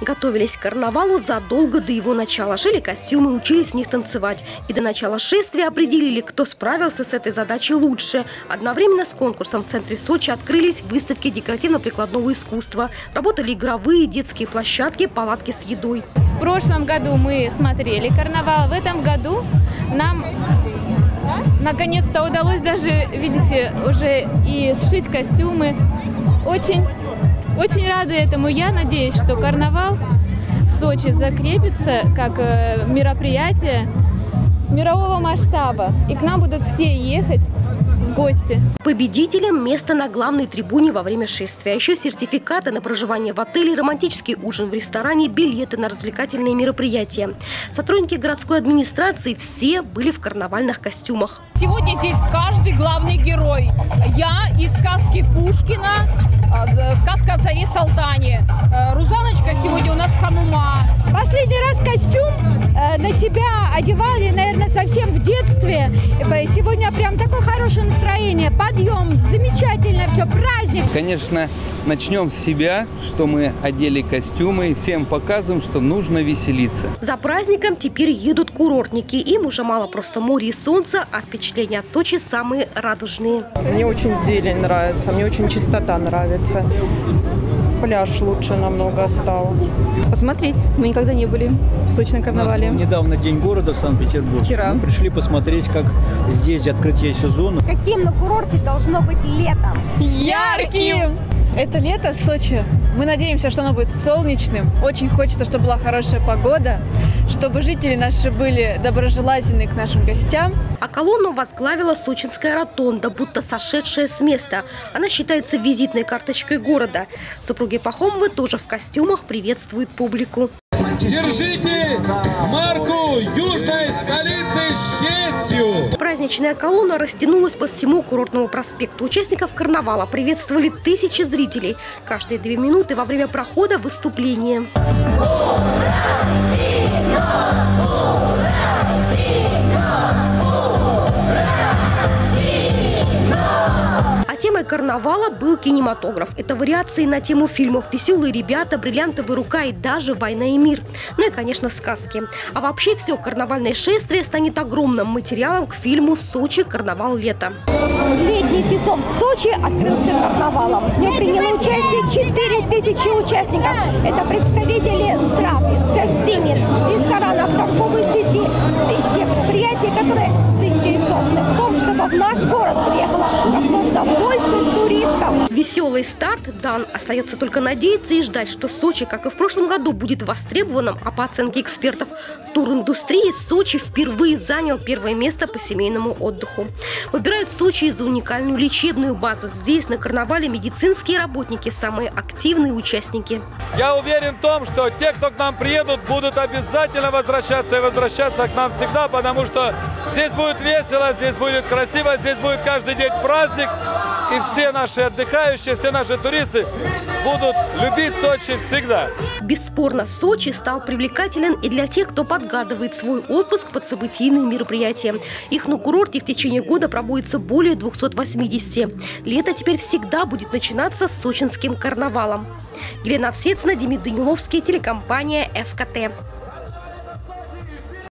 Готовились к карнавалу задолго до его начала. Шили костюмы, учились в них танцевать. И до начала шествия определили, кто справился с этой задачей лучше. Одновременно с конкурсом в центре Сочи открылись выставки декоративно-прикладного искусства. Работали игровые, детские площадки, палатки с едой. В прошлом году мы смотрели карнавал. В этом году нам наконец-то удалось даже, видите, уже и сшить костюмы. Очень, очень рада этому. Я надеюсь, что карнавал в Сочи закрепится как э, мероприятие мирового масштаба. И к нам будут все ехать в гости. Победителям место на главной трибуне во время шествия. А еще сертификаты на проживание в отеле, романтический ужин в ресторане, билеты на развлекательные мероприятия. Сотрудники городской администрации все были в карнавальных костюмах. Сегодня здесь каждый главный герой. Я из сказки Пушкина, а, о царе Салтане. Э, Рузаночка сегодня у нас Ханума. Последний раз костюм э, на себя одевали, наверное, совсем в детстве. Сегодня прям такое хорошее настроение, подъем, замечательно все, праздник. Конечно, начнем с себя, что мы одели костюмы и всем показываем, что нужно веселиться. За праздником теперь едут курортники. Им уже мало просто море и солнца, а впечатления от Сочи самые радужные. Мне очень зелень нравится, мне очень чистота нравится. Пляж лучше намного стал. Посмотреть. Мы никогда не были в Сочи на У нас карнавале. недавно День города в Санкт-Петербурге. Вчера. Мы пришли посмотреть, как здесь открытие сезона. Каким на курорте должно быть летом? Ярким! Это лето в Сочи. Мы надеемся, что оно будет солнечным. Очень хочется, чтобы была хорошая погода, чтобы жители наши были доброжелательны к нашим гостям. А колонну возглавила сочинская ротонда, будто сошедшая с места. Она считается визитной карточкой города. Супруги Пахомовы тоже в костюмах приветствуют публику. Держите Праздничная колонна растянулась по всему курортному проспекту. Участников карнавала приветствовали тысячи зрителей. Каждые две минуты во время прохода выступление. Карнавала был кинематограф. Это вариации на тему фильмов «Веселые ребята», «Бриллиантовая рука» и даже «Война и мир». Ну и, конечно, сказки. А вообще все карнавальное шествие станет огромным материалом к фильму «Сочи. Карнавал лета». Летний сезон в Сочи открылся карнавалом. В нем приняло участие 4000 участников. Это представители здравниц, гостиниц, ресторанов, торговой сети. Все те предприятия, которые заинтересованы в том, чтобы в наш город Веселый старт дан. Остается только надеяться и ждать, что Сочи, как и в прошлом году, будет востребованным, а по оценке экспертов туриндустрии, Сочи впервые занял первое место по семейному отдыху. Выбирают Сочи из-за уникальную лечебную базу. Здесь на карнавале медицинские работники – самые активные участники. Я уверен в том, что те, кто к нам приедут, будут обязательно возвращаться и возвращаться к нам всегда, потому что здесь будет весело, здесь будет красиво, здесь будет каждый день праздник. И все наши отдыхающие, все наши туристы будут любить Сочи всегда. Бесспорно, Сочи стал привлекателен и для тех, кто подгадывает свой отпуск под событийные мероприятия. Их на курорте в течение года проводится более 280. Лето теперь всегда будет начинаться с сочинским карнавалом. Елена Овсецина, Демид Даниловский, телекомпания «ФКТ».